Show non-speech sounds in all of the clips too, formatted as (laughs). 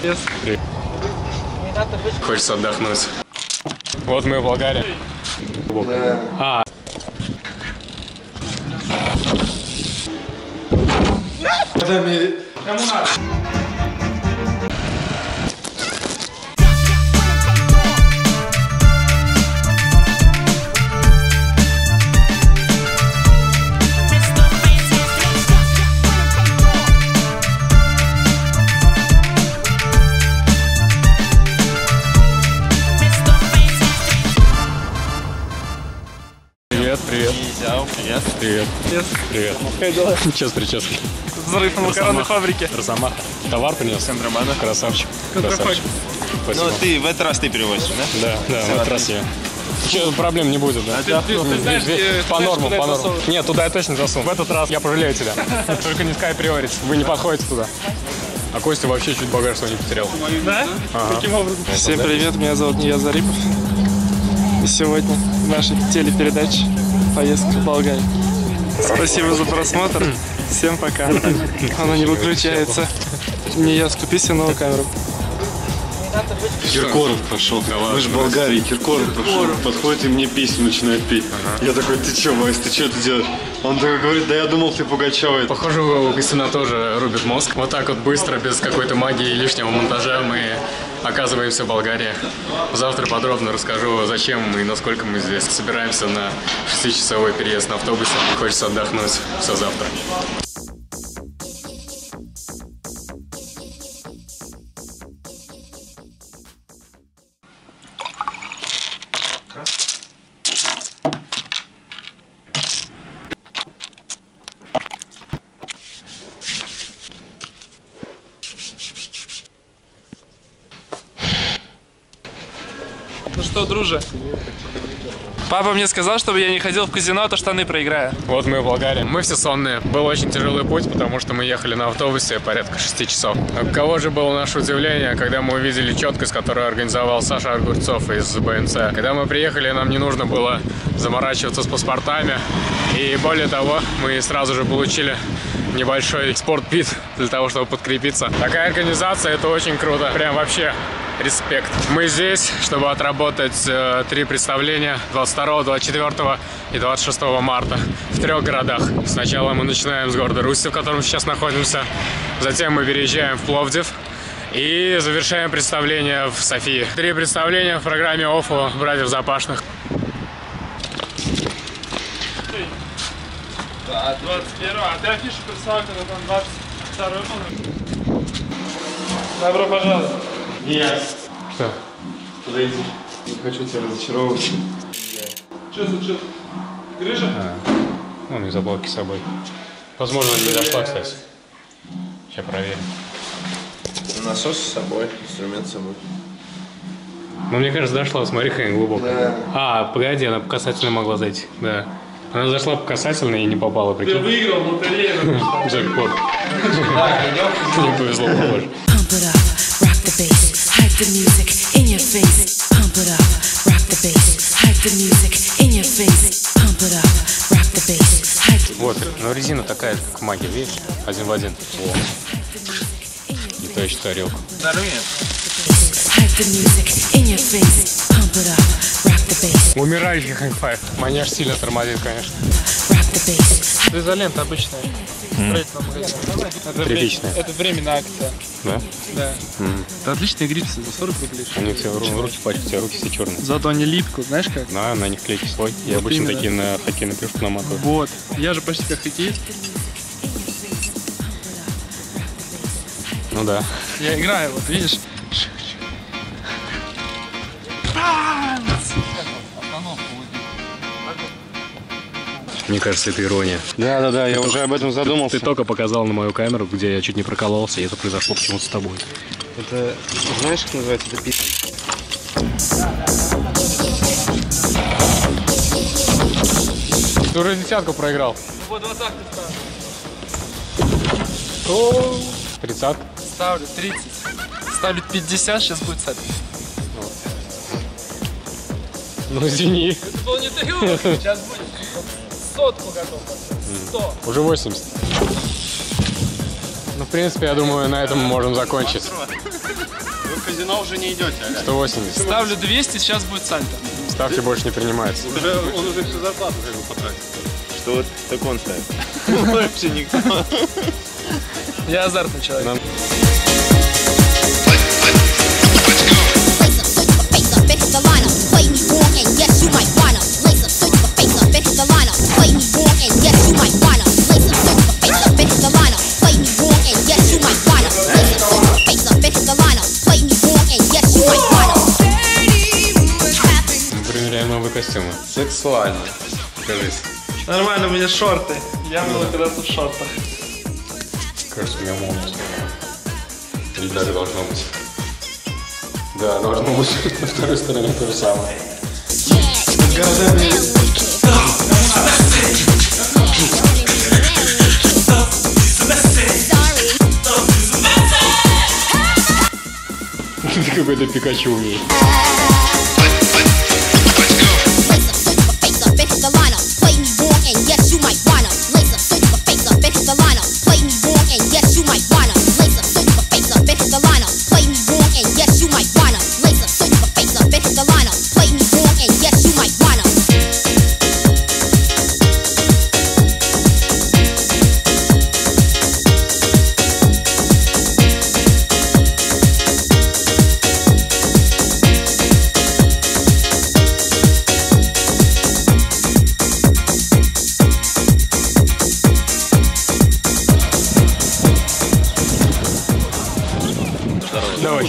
Привет. Хочется отдохнуть. Вот мы в Болгарии. А. Привет, Привет. Привет. Привет. Привет. Сейчас прически. Взрыв на макаронной фабрике. Росомаха. Товар принес? Контрабанда. Красавчик. Контрафакт. Красавчик. Спасибо. Ну, ты в этот раз ты перевозишь, да? Да, да, в этот раз я. Че, проблем не будет, да? ты- ты знаешь, Ве- где- по знаешь, нормам, по нормам. Нет, туда я точно засуну. В этот раз я пожалею тебя. Только не Sky Priority. Вы не подходите туда. А Костя вообще чуть багажство не потерял. Да? Каким образом? Всем привет, меня зовут Ния Зарипов. Сегодня наша телепередача «Поездка в Болгарию». Спасибо за просмотр. Всем пока. (laughs) Она не выключается. Не я, скупи себе новую камеру. Киркоров пошел. Мы же в Болгарии. Киркоров пошел. Подходит и мне песню начинает петь. Я такой, ты че, Вась, ты че это делаешь? Он такой говорит, да я думал, ты Пугачева. Похоже, у Костяна тоже рубит мозг. Вот так вот быстро, без какой-то магии и лишнего монтажа мы оказываемся в Болгарии. Завтра подробно расскажу, зачем мы и насколько мы здесь собираемся на 6-часовой переезд на автобусе. Хочется отдохнуть. Все завтра. Ну что, друже? Папа мне сказал, чтобы я не ходил в казино, а то штаны проиграю. Вот мы в Болгарии. Мы все сонные. Был очень тяжелый путь, потому что мы ехали на автобусе порядка 6 часов. Каково же было наше удивление, когда мы увидели четкость, которую организовал Саша Огурцов из БНЦ. Когда мы приехали, нам не нужно было заморачиваться с паспортами. И более того, мы сразу же получили небольшой спортпит для того, чтобы подкрепиться. Такая организация, это очень круто. Прям вообще респект. Мы здесь, чтобы отработать э, три представления 22, 24 и 26 марта в трех городах. Сначала мы начинаем с города Руси, в котором сейчас находимся. Затем мы переезжаем в Пловдив. И завершаем представление в Софии. Три представления в программе ОФО «Братьев Запашных». Да, 21 А ты афишу прислал, когда там 22 номер? Добро пожаловать. Что? Не хочу тебя разочаровывать. Что случилось? Грыжа? Он из заблоки с собой. Возможно, не дошла, кстати. Сейчас проверим. Насос с собой, инструмент с собой. Ну, мне кажется, дошла. Смотри, какая глубокая. А, погоди, она по касательной могла зайти. Да. Она зашла по касательной и не попала, Ты прикинь. выиграл в лотерею. (laughs) Джекпот. (laughs) Не повезло, похоже. The bass, hype the music in your face. Pump it up, rock the bass, hype the music in your face. Pump it up, rock the bass, hype the Вот, ну резина такая, как магия, видишь? Один в один. И то еще тарелку. Здоровья. bass, hype the music in your face. Pump it up, rock the bass, Умирающий хай-файв. Манеж сильно тормозит, конечно. Изолента обычная. Магазине. Это Приличная. Это временная акция. Да? Да. Это отличные грипсы за 40 рублей. У них все ру- руки пачкают, у тебя руки все черные. Зато они липкут, знаешь как? Да, на них клейкий слой. Я Вот обычно именно. такие на хоккейную клюшку наматываю. Вот. Я же почти как хоккеист. Ну да. Я играю, вот видишь. Мне кажется, это ирония. Да, да, да, я уже об этом задумался. Ты только показал на мою камеру, где я чуть не прокололся, и это произошло почему-то с тобой. Это, знаешь, как называется? Это пи***. Ты уже десятку проиграл. Вот двадцатку ставлю. Тридцатка. Ставлю 30. Ставлю 50, сейчас будет сад. Ну извини. Это был не трюк. Сейчас будет. Сотку готов. Сто. Уже 80. Ну, в принципе, я думаю, на этом мы можем закончить. Вы в казино уже не идете, Аля. 180. Ставлю 200, сейчас будет сальто. Ставки больше не принимаются. Уже, он уже всю зарплату как бы потратил. Что вот так он ставит? (laughs) Вообще никто. Я азартный человек. Примеряем новые костюмы. Сексуально. Кажись. Нормально, у меня шорты. Я был когда-то в шортах. Кажется, у меня молодость. Или даже должно быть. Да, должно быть. (laughs) На второй стороне то же самое. (laughs) Ты какой-то Пикачу в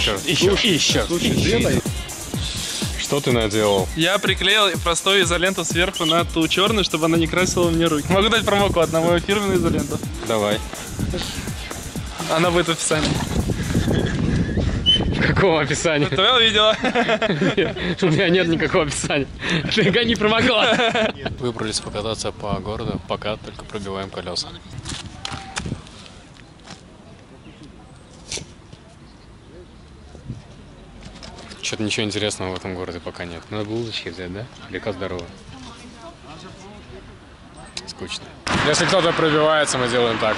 Давай еще раз. Еще. Еще. Что ты наделал? Я приклеил простую изоленту сверху на ту черную, чтобы она не красила мне руки. Могу дать промокод на мою фирменную изоленту. Давай. Она будет в описании. В каком описании? Твое видео. У меня нет никакого описания. Ты гони промокод. Выбрались покататься по городу, пока только пробиваем колеса. Что-то ничего интересного в этом городе пока нет. Надо булочки взять, да? Река здоровая. Скучно. Если кто-то пробивается, мы делаем так.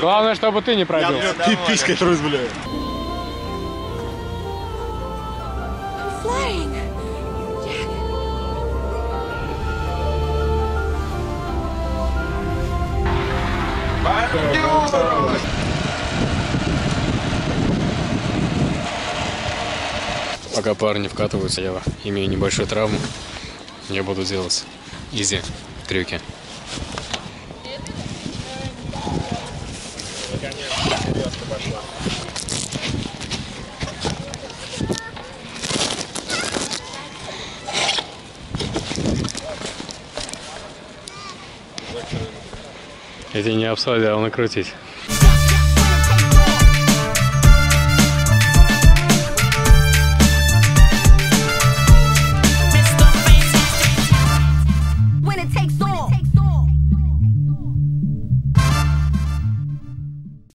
Главное, чтобы ты не пробил. Ты писькой трус, бля. Flying. Пока парни вкатываются, я имею небольшую травму. Я буду делать изи трюки. Тебе не обсадил, а накрутить.